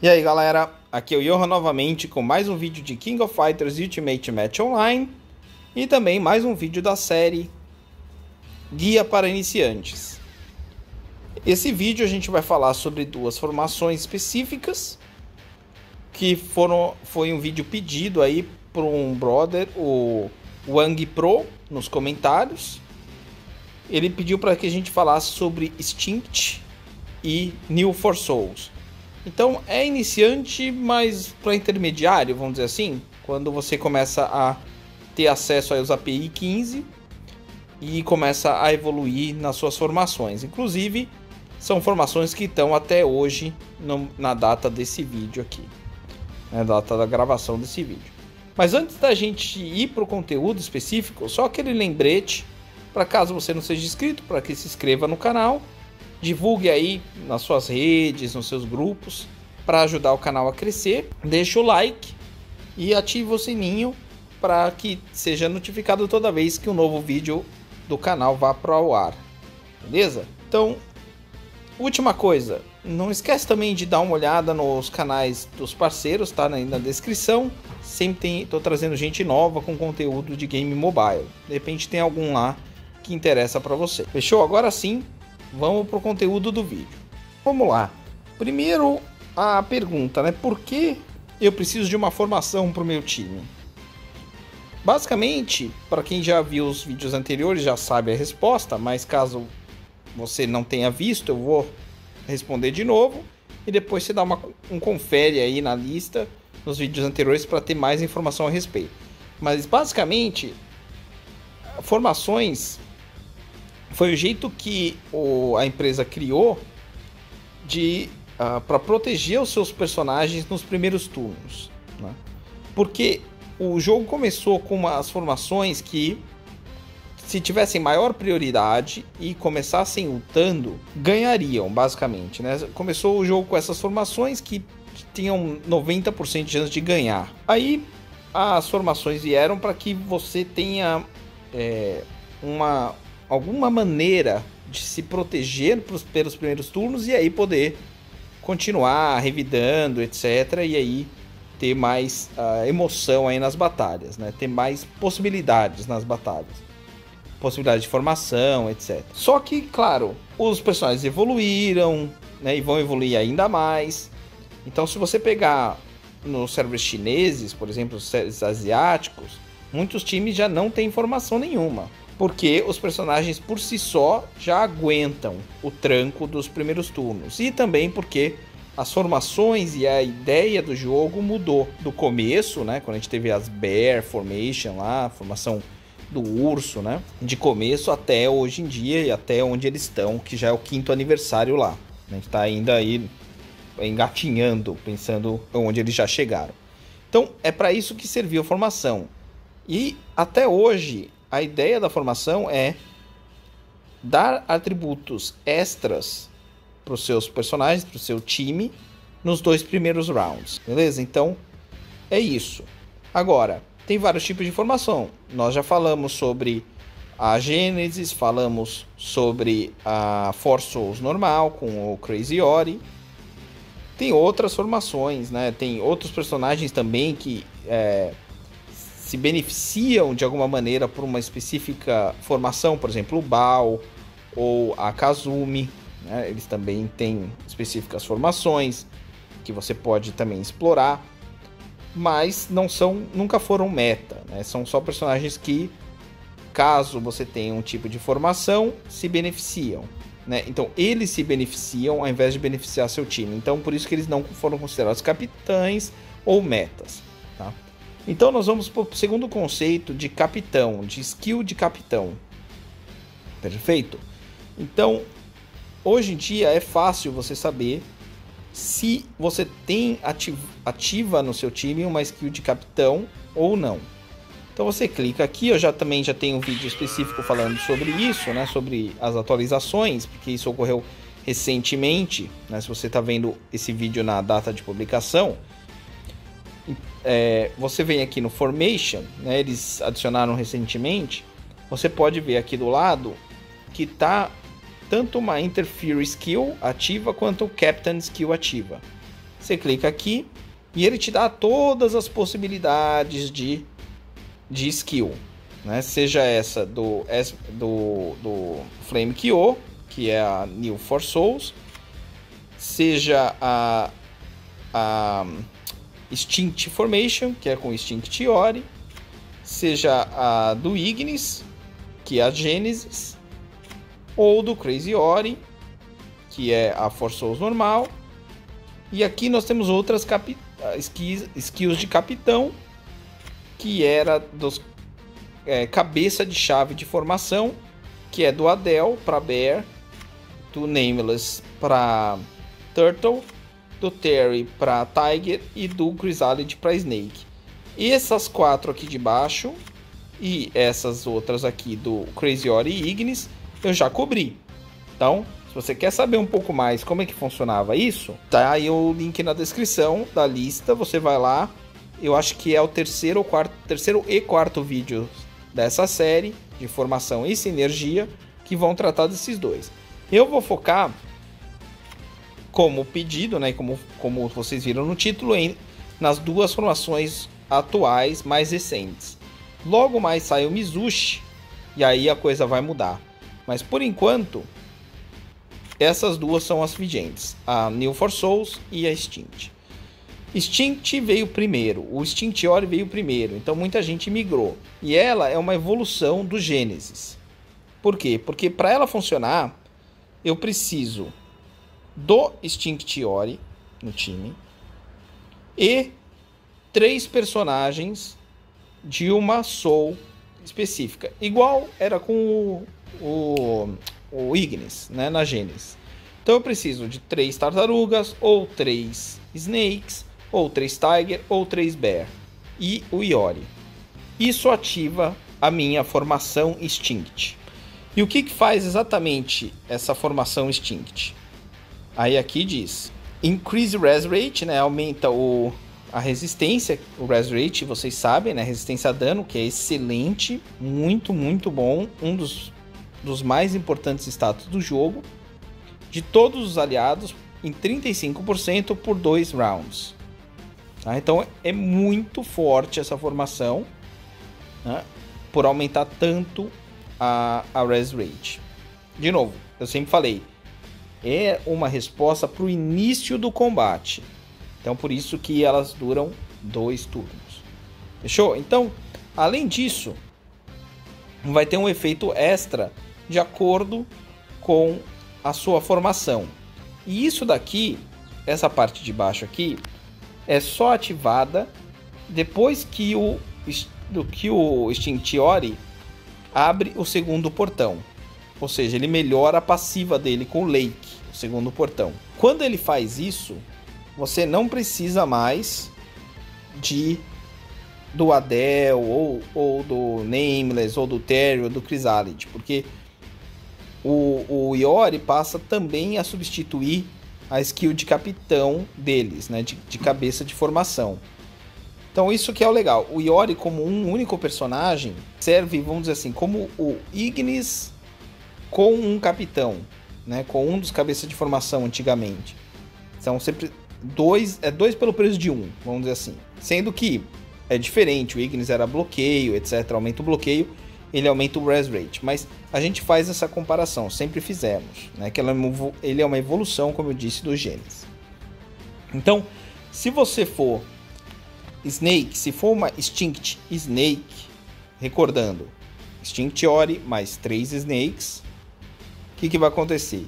E aí galera, aqui é o Johan novamente com mais um vídeo de King of Fighters Ultimate Match Online e também mais um vídeo da série Guia para Iniciantes. Esse vídeo a gente vai falar sobre duas formações específicas que foram foi um vídeo pedido aí por um brother, o Wang Pro, nos comentários. Ele pediu para que a gente falasse sobre Instinct e New for Souls. Então é iniciante, mas para intermediário, vamos dizer assim, quando você começa a ter acesso aos API 15 e começa a evoluir nas suas formações. Inclusive, são formações que estão até hoje no, na data desse vídeo aqui, na data da gravação desse vídeo. Mas antes da gente ir para o conteúdo específico, só aquele lembrete para caso você não seja inscrito, para que se inscreva no canal Divulgue aí nas suas redes, nos seus grupos, para ajudar o canal a crescer. Deixe o like e ative o sininho para que seja notificado toda vez que um novo vídeo do canal vá para o ar. Beleza? Então, última coisa, não esquece também de dar uma olhada nos canais dos parceiros, tá aí na descrição. Sempre tem, tô trazendo gente nova com conteúdo de game mobile. De repente tem algum lá que interessa para você. Fechou? Agora sim, vamos pro conteúdo do vídeo. Vamos lá. Primeiro a pergunta, né? Por que eu preciso de uma formação para o meu time? Basicamente, para quem já viu os vídeos anteriores já sabe a resposta, mas caso você não tenha visto, eu vou responder de novo e depois você dá uma, um confere aí na lista nos vídeos anteriores para ter mais informação a respeito. Mas basicamente, formações foi o jeito que o, a empresa criou de uh, ah, para proteger os seus personagens nos primeiros turnos, né? porque o jogo começou com umas formações que se tivessem maior prioridade e começassem lutando, ganhariam, basicamente. Né? Começou o jogo com essas formações que tinham 90% de chance de ganhar. Aí as formações vieram para que você tenha é, uma, alguma maneira de se proteger pros, pelos primeiros turnos e aí poder continuar revidando, etc. E aí ter mais uh, emoção aí nas batalhas, né? Ter mais possibilidades nas batalhas. Possibilidade de formação, etc. Só que, claro, os personagens evoluíram, né? E vão evoluir ainda mais. Então, se você pegar nos servers chineses, por exemplo, os servers asiáticos, muitos times já não têm formação nenhuma porque os personagens por si só já aguentam o tranco dos primeiros turnos. E também porque as formações e a ideia do jogo mudou do começo, né? Quando a gente teve as Bear Formation lá, a formação do urso, né? De começo até hoje em dia e até onde eles estão, que já é o quinto aniversário lá. A gente está ainda aí engatinhando, pensando onde eles já chegaram. Então é para isso que serviu a formação. E até hoje a ideia da formação é dar atributos extras para os seus personagens, para o seu time, nos dois primeiros rounds, beleza? Então é isso. Agora, tem vários tipos de formação. Nós já falamos sobre a Gênesis, falamos sobre a Force Souls normal com o Crazy Ori. Tem outras formações, né? Tem outros personagens também que é, se beneficiam de alguma maneira por uma específica formação, por exemplo, o Bao ou a Kazumi, né? eles também têm específicas formações que você pode também explorar, mas não são, nunca foram meta, né? são só personagens que, caso você tenha um tipo de formação, se beneficiam. Né? Então eles se beneficiam ao invés de beneficiar seu time. Então por isso que eles não foram considerados capitães ou metas. Tá? Então nós vamos para o segundo conceito de capitão, de skill de capitão. Perfeito? Então, hoje em dia é fácil você saber se você tem ativa no seu time uma skill de capitão ou não. Então você clica aqui, eu já também já tenho um vídeo específico falando sobre isso, né, sobre as atualizações, porque isso ocorreu recentemente, né, se você está vendo esse vídeo na data de publicação, é, você vem aqui no Formation, né, eles adicionaram recentemente, você pode ver aqui do lado que tá tanto uma Interfere Skill ativa quanto o Captain Skill ativa. Você clica aqui e ele te dá todas as possibilidades de, de skill. Né? Seja essa do, do, do Flame Kyo, que é a New for Souls, seja a, a Instinct Formation, que é com Instinct Ori, seja a do Ignis, que é a Genesis, ou do Crazy Ori, que é a Force Souls normal. E aqui nós temos outras skills, skills de capitão, que era dos é, cabeça de chave de formação, que é do Adel para Bear, do Nameless para Turtle, do Terry para Tiger e do Chrysalid para Snake. E essas quatro aqui de baixo e essas outras aqui do Crazy Ori e Ignis eu já cobri. Então, se você quer saber um pouco mais como é que funcionava isso, tá aí o link na descrição da lista, você vai lá. Eu acho que é o terceiro quarto, terceiro e quarto vídeo dessa série de formação e sinergia que vão tratar desses dois. Eu vou focar como pedido, né, como, como vocês viram no título, em, nas duas formações atuais mais recentes. Logo mais sai o Mizushi e aí a coisa vai mudar. Mas por enquanto, essas duas são as vigentes: a New for Souls e a Extinct. Extinct veio primeiro, o Extinct Ori veio primeiro, então muita gente migrou. E ela é uma evolução do Gênesis. Por quê? Porque para ela funcionar, eu preciso do Extinct Ori no time e três personagens de uma soul específica. Igual era com o, o, o Ignis, né, na Gênesis. Então eu preciso de três tartarugas, ou três snakes, ou três tiger, ou três bear. E o Iori. Isso ativa a minha formação Instinct. E o que, que faz exatamente essa formação Instinct? Aí aqui diz: Increase Res Rate, né? Aumenta o, a resistência, o Res Rate, vocês sabem, né? Resistência a dano, que é excelente, muito, muito bom. Um dos, dos mais importantes status do jogo. De todos os aliados, em 35% por dois rounds. Tá? Então é muito forte essa formação, né? por aumentar tanto a, a Res Rate. De novo, eu sempre falei, é uma resposta para o início do combate. Então por isso que elas duram dois turnos. Fechou? Então, além disso, vai ter um efeito extra de acordo com a sua formação. E isso daqui, essa parte de baixo aqui, é só ativada depois que o do que o Extinctiori abre o segundo portão. Ou seja, ele melhora a passiva dele com o Lake, o segundo portão. Quando ele faz isso, você não precisa mais de do Adel ou, ou do Nameless ou do Terry ou do Chrysalid, porque o, o Iori passa também a substituir a skill de capitão deles, né, de, de cabeça de formação. Então isso que é o legal. O Iori como um único personagem serve, vamos dizer assim, como o Ignis com um capitão, né, com um dos cabeças de formação antigamente. São sempre dois, é dois pelo preço de um, vamos dizer assim. Sendo que é diferente, o Ignis era bloqueio, etc, aumenta o bloqueio, ele aumenta o res rate, mas a gente faz essa comparação, sempre fizemos, né, que é ele é uma evolução, como eu disse, do Gênesis. Então, se você for Snake, se for uma Extinct Snake, recordando, Extinct Ori mais 3 Snakes, que, que vai acontecer?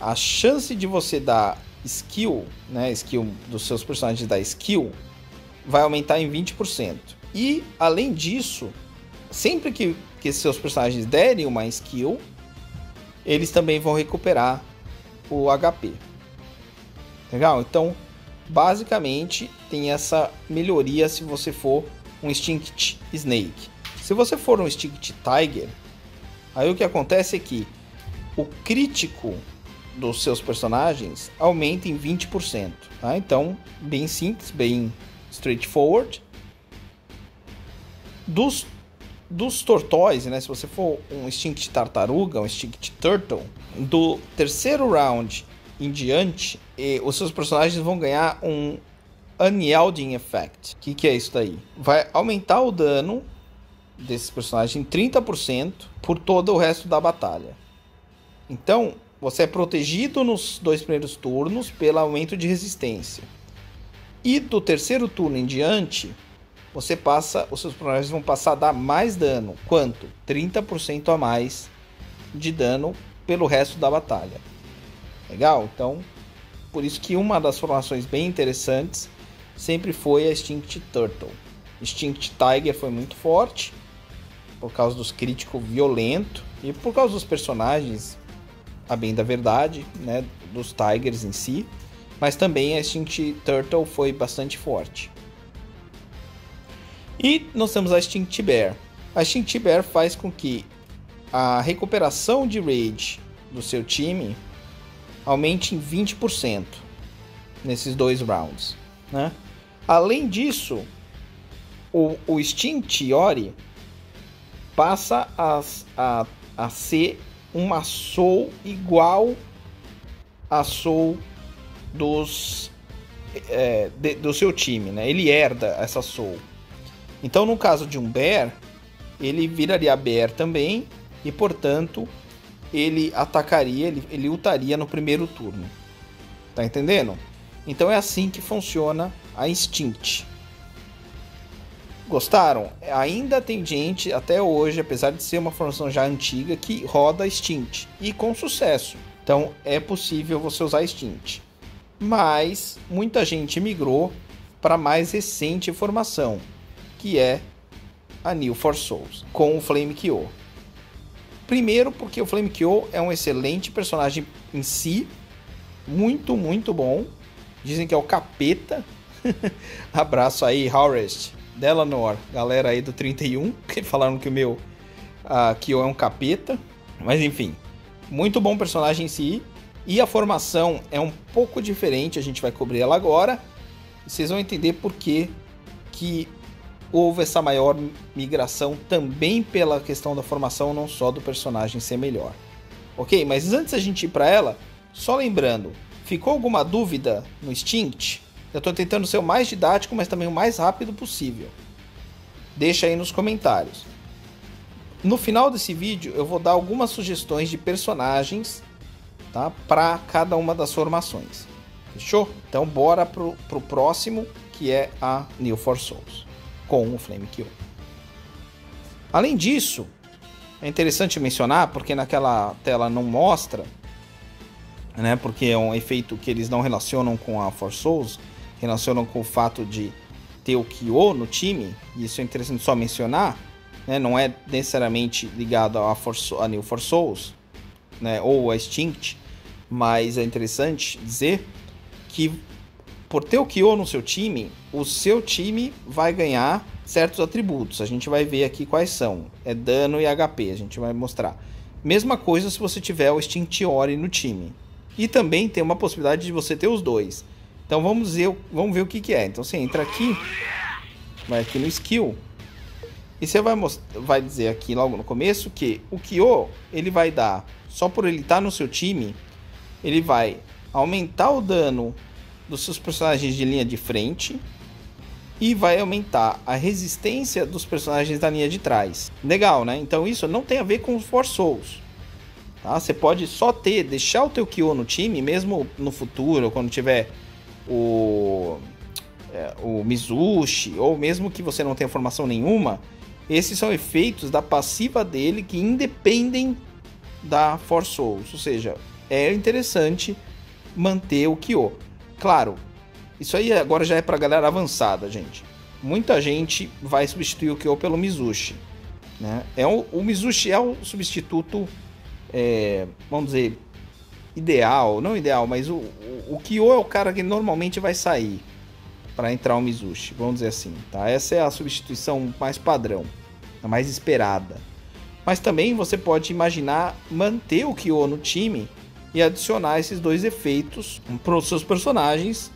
A chance de você dar skill, né, skill dos seus personagens dar skill, vai aumentar em 20%. E, além disso, sempre que, que seus personagens derem uma skill, eles também vão recuperar o HP. Legal? Então, basicamente tem essa melhoria se você for um Instinct Snake. Se você for um Instinct Tiger, aí o que acontece é que o crítico dos seus personagens aumenta em 20%. Tá? Então, bem simples, bem straightforward. Dos, dos tortoise, né? se você for um Instinct Tartaruga, um Instinct Turtle, do terceiro round em diante, os seus personagens vão ganhar um Unyielding Effect. O que, que é isso daí? Vai aumentar o dano desses personagens em 30% por todo o resto da batalha. Então, você é protegido nos dois primeiros turnos pelo aumento de resistência. E do terceiro turno em diante, você passa, os seus personagens vão passar a dar mais dano. Quanto? 30% a mais de dano pelo resto da batalha. Legal? Então, por isso que uma das formações bem interessantes sempre foi a Extinct Turtle. Extinct Tiger foi muito forte por causa dos críticos violentos e por causa dos personagens, a bem da verdade, né, dos Tigers em si, mas também a Extinct Turtle foi bastante forte. E nós temos a Extinct Bear. A Extinct Bear faz com que a recuperação de rage do seu time aumente em 20% nesses dois rounds, né? Além disso, o, o Ori passa a, a, a ser uma soul igual a soul dos é, de, do seu time, né? Ele herda essa soul. Então, no caso de um bear, ele viraria bear também e, portanto, ele atacaria, ele, ele lutaria no primeiro turno. Tá entendendo? Então é assim que funciona a Instinct. Gostaram? Ainda tem gente até hoje, apesar de ser uma formação já antiga, que roda Extinct e com sucesso. Então é possível você usar Extinct. Mas muita gente migrou para mais recente formação, que é a New for Souls, com o Flame Kyo. Primeiro porque o Flame Kyo é um excelente personagem em si, muito, muito bom. Dizem que é o capeta. Abraço aí, Horest. Delanor, galera aí do 31, que falaram que o meu uh, é um capeta. Mas enfim, muito bom personagem em si. E a formação é um pouco diferente, a gente vai cobrir ela agora. Vocês vão entender por que, que houve essa maior migração também pela questão da formação, não só do personagem ser melhor. Ok? Mas antes da gente ir para ela, só lembrando, ficou alguma dúvida no Instinct? Eu estou tentando ser o mais didático, mas também o mais rápido possível. Deixa aí nos comentários. No final desse vídeo, eu vou dar algumas sugestões de personagens tá, para cada uma das formações. Fechou? Então, bora pro, pro próximo, que é a New for Souls, com o Flame Kill. Além disso, é interessante mencionar, porque naquela tela não mostra, né, porque é um efeito que eles não relacionam com a For Souls, relacionam com o fato de ter o Kyo no time, e isso é interessante só mencionar, né? não é necessariamente ligado a, Force, a New For Souls, né? ou a Extinct, mas é interessante dizer que por ter o Kyo no seu time, o seu time vai ganhar certos atributos. A gente vai ver aqui quais são. É dano e HP, a gente vai mostrar. Mesma coisa se você tiver o Extinct Ori no time. E também tem uma possibilidade de você ter os dois. Então vamos ver, vamos ver o que, que é. Então você entra aqui, vai aqui no skill e você vai, vai dizer aqui logo no começo que o Kyo ele vai dar, só por ele estar tá no seu time, ele vai aumentar o dano dos seus personagens de linha de frente e vai aumentar a resistência dos personagens da linha de trás. Legal, né? Então isso não tem a ver com os Force Souls. Tá? Você pode só ter, deixar o teu Kyo no time, mesmo no futuro, quando tiver o, é, o Mizushi, ou mesmo que você não tenha formação nenhuma, esses são efeitos da passiva dele que independem da Force Souls. Ou seja, é interessante manter o Kyo. Claro, isso aí agora já é pra galera avançada, gente. Muita gente vai substituir o Kyo pelo Mizushi. Né? É o, o Mizushi é o substituto, é, vamos dizer, ideal, não ideal, mas o, o, o Kyo é o cara que normalmente vai sair para entrar o Mizushi, vamos dizer assim, tá? Essa é a substituição mais padrão, a mais esperada. Mas também você pode imaginar manter o Kyo no time e adicionar esses dois efeitos para os seus personagens,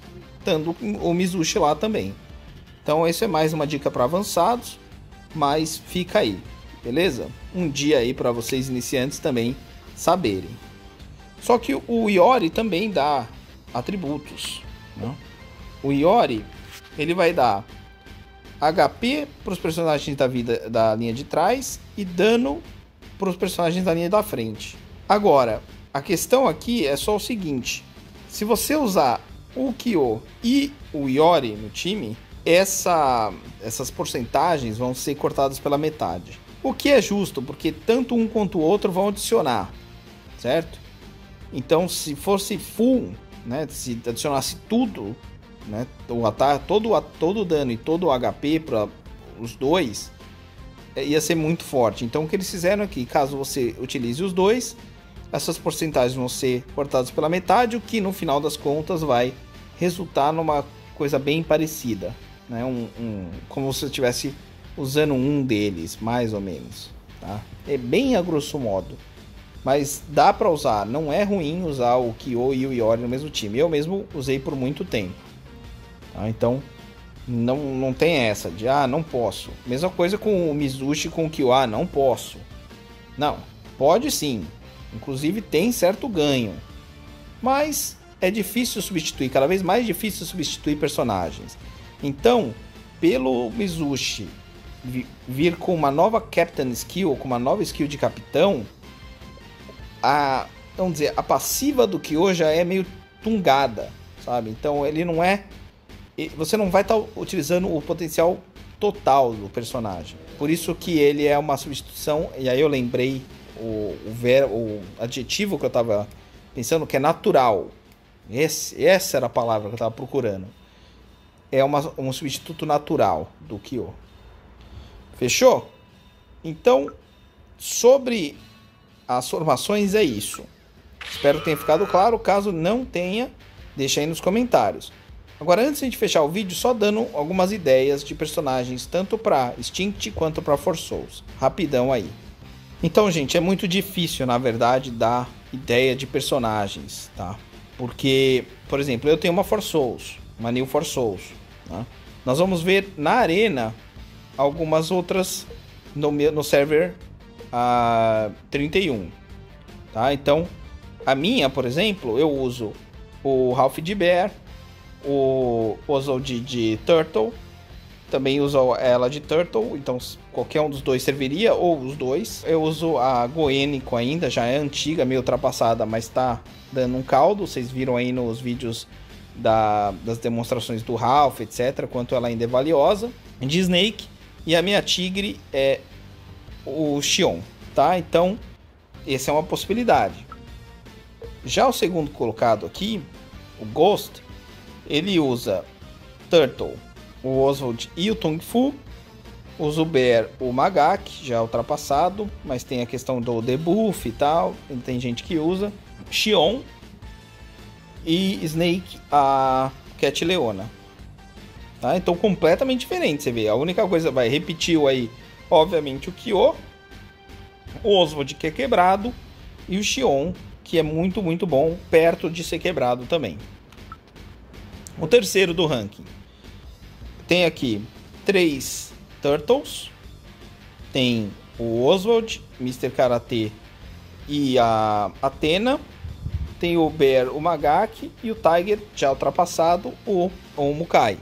tendo o Mizushi lá também. Então, isso é mais uma dica para avançados, mas fica aí, beleza? Um dia aí para vocês iniciantes também saberem. Só que o Iori também dá atributos. Né? O Iori ele vai dar HP para os personagens da vida da linha de trás e dano para os personagens da linha da frente. Agora, a questão aqui é só o seguinte: se você usar o Kyo e o Iori no time, essa, essas porcentagens vão ser cortadas pela metade. O que é justo, porque tanto um quanto o outro vão adicionar, certo? Então, se fosse full, né, se adicionasse tudo, né, o ataque, todo, todo o dano e todo o HP para os dois, é, ia ser muito forte. Então, o que eles fizeram aqui, caso você utilize os dois, essas porcentagens vão ser cortadas pela metade, o que no final das contas vai resultar numa coisa bem parecida, né? Um, um como se você estivesse usando um deles, mais ou menos, tá? É bem a grosso modo. Mas dá para usar, não é ruim usar o Kyo e o Iori no mesmo time. Eu mesmo usei por muito tempo. Tá? Então, não, não tem essa de, ah, não posso. Mesma coisa com o Mizushi com o Kyo, ah, não posso. Não, pode sim. Inclusive tem certo ganho. Mas é difícil substituir, cada vez mais difícil substituir personagens. Então, pelo Mizushi vir com uma nova Captain Skill, com uma nova skill de capitão, a, vamos dizer, a passiva do Kyo já é meio tungada, sabe? Então ele não é. Você não vai estar tá utilizando o potencial total do personagem. Por isso que ele é uma substituição, e aí eu lembrei o, o, ver, o adjetivo que eu estava pensando, que é natural. Esse, essa era a palavra que eu estava procurando. É uma, um substituto natural do Kyo. Fechou? Então, sobre as formações é isso. Espero que tenha ficado claro. Caso não tenha, deixa aí nos comentários. Agora, antes de fechar o vídeo, só dando algumas ideias de personagens, tanto para Instinct quanto para Force Souls. Rapidão aí. Então, gente, é muito difícil, na verdade, dar ideia de personagens, tá? Porque, por exemplo, eu tenho uma Force Souls, uma New Force Souls. Tá? Nós vamos ver na arena algumas outras no, no server a 31. Tá? Então, a minha, por exemplo, eu uso o Ralph de Bear, o Oswald de Turtle, também uso ela de Turtle, então qualquer um dos dois serviria, ou os dois. Eu uso a Goênico ainda, já é antiga, meio ultrapassada, mas tá dando um caldo. Vocês viram aí nos vídeos da, das demonstrações do Ralph, etc., quanto ela ainda é valiosa. De Snake. E a minha Tigre é o Xion, tá? Então, essa é uma possibilidade. Já o segundo colocado aqui, o Ghost, ele usa Turtle, o Oswald e o Tung Fu. O Zuber, o Magak, já ultrapassado, mas tem a questão do debuff e tal, tem gente que usa. Xion e Snake, a Cat Leona. Tá? Então completamente diferente, você vê. A única coisa vai repetiu aí obviamente o Kyo, o Oswald que é quebrado e o Xion que é muito muito bom, perto de ser quebrado também. O terceiro do ranking tem aqui três Turtles, tem o Oswald, Mr. Karate e a Atena, tem o Bear, o Magaki e o Tiger já ultrapassado, o Omukai.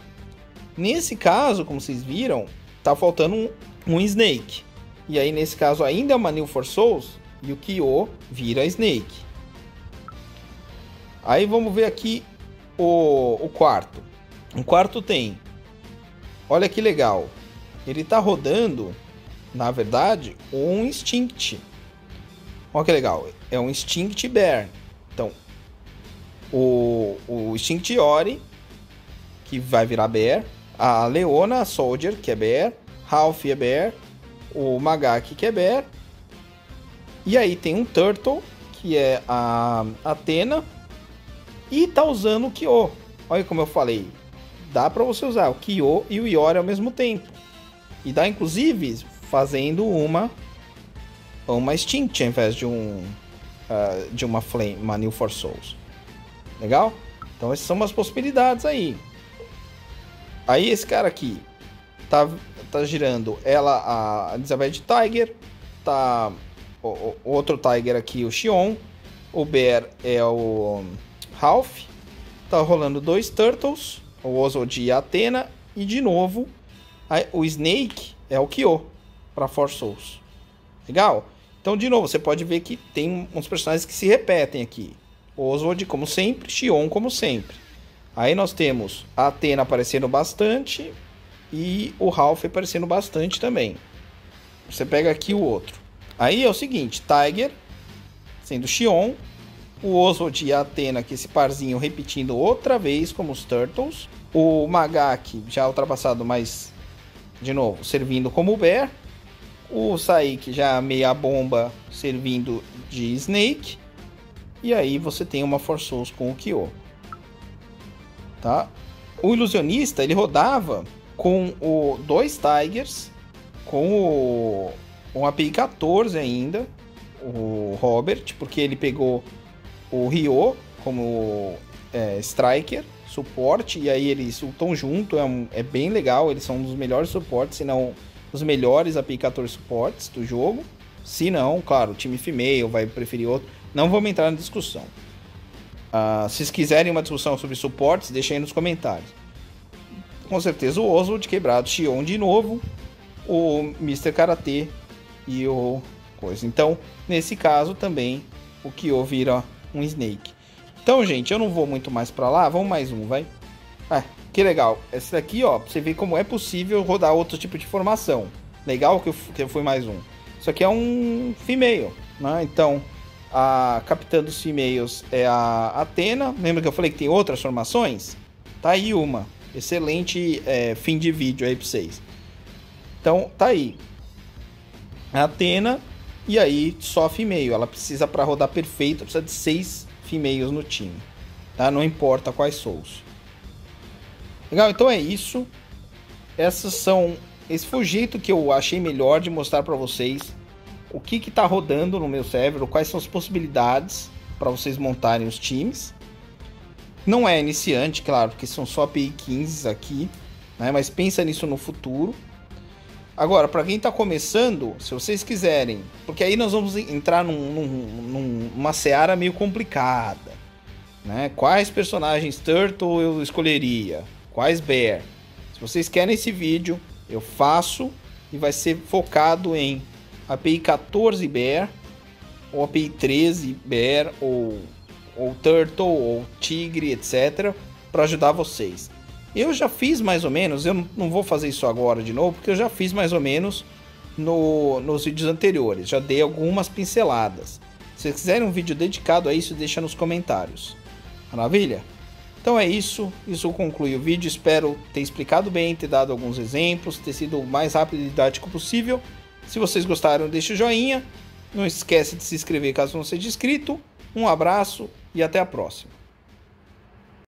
Nesse caso, como vocês viram, tá faltando um, um Snake. E aí, nesse caso, ainda é uma New for Souls. E o Kyo vira Snake. Aí vamos ver aqui o, o quarto. O quarto tem. Olha que legal. Ele tá rodando, na verdade, um Instinct. Olha que legal. É um Instinct Bear. Então, o, o Instinct Ori, que vai virar Bear. A Leona Soldier, que é Bear. Ralph é Bear, o Magaki que é Bear, e aí tem um Turtle, que é a Atena, e tá usando o Kyo. Olha como eu falei, dá para você usar o Kyo e o Iori ao mesmo tempo. E dá inclusive fazendo uma uma Extinct ao invés de um uh, de uma Flame, uma New for Souls. Legal? Então essas são umas possibilidades aí. Aí esse cara aqui tá tá girando ela, a Elizabeth Tiger, tá o, o outro Tiger aqui, o Xion, o Bear é o Ralph. Tá rolando dois Turtles, o Oswald e a Athena. E de novo, o Snake é o Kyo para Force Souls. Legal? Então, de novo, você pode ver que tem uns personagens que se repetem aqui. Oswald, como sempre, Xion, como sempre. Aí nós temos a Athena aparecendo bastante e o Ralph aparecendo bastante também. Você pega aqui o outro. Aí é o seguinte, Tiger sendo Xion, o Oswald e a Athena, que esse parzinho repetindo outra vez como os Turtles, o Magak já ultrapassado, mas de novo, servindo como Bear, o Saik já meia bomba servindo de Snake, e aí você tem uma Force Souls com o Kyo. Tá? O ilusionista, ele rodava com o dois Tigers, com o um API 14 ainda, o Robert, porque ele pegou o Ryo como é, striker, suporte, e aí eles estão junto, é, um, é bem legal, eles são um dos melhores suportes, se não os melhores API 14 suportes do jogo. Se não, claro, o time female vai preferir outro. Não vamos entrar na discussão. Uh, se vocês quiserem uma discussão sobre suportes, deixem aí nos comentários. Com certeza o Oswald quebrado, Xion de novo, o Mr. Karate e o coisa. Então, nesse caso também o Kyo vira um Snake. Então, gente, eu não vou muito mais para lá. Vamos mais um, vai. Ah, que legal. Esse daqui, ó, você ver como é possível rodar outro tipo de formação. Legal que eu, que eu fui mais um. Isso aqui é um female, né? Então, a capitã dos females é a Atena. Lembra que eu falei que tem outras formações? Tá aí uma. Excelente é, fim de vídeo aí pra vocês. Então, tá aí. A Atena e aí só female. Ela precisa para rodar perfeito, precisa de seis females no time. Tá? Não importa quais souls. Legal, então é isso. Essas são. Esse foi o jeito que eu achei melhor de mostrar para vocês o que está rodando no meu server, quais são as possibilidades para vocês montarem os times. Não é iniciante, claro, porque são só API 15 aqui, né? mas pensa nisso no futuro. Agora, para quem está começando, se vocês quiserem, porque aí nós vamos entrar num, num, numa seara meio complicada. Né? Quais personagens Turtle eu escolheria? Quais Bear? Se vocês querem esse vídeo, eu faço e vai ser focado em API 14 Bear, ou API 13 Bear, ou, ou Turtle, ou Tigre, etc. para ajudar vocês. Eu já fiz mais ou menos, eu não vou fazer isso agora de novo, porque eu já fiz mais ou menos no, nos vídeos anteriores. Já dei algumas pinceladas. Se vocês quiserem um vídeo dedicado a isso, deixa nos comentários. Maravilha? Então é isso, isso conclui o vídeo. Espero ter explicado bem, ter dado alguns exemplos, ter sido o mais rápido e didático possível. Se vocês gostaram, deixe o joinha. Não esquece de se inscrever caso não seja inscrito. Um abraço e até a próxima.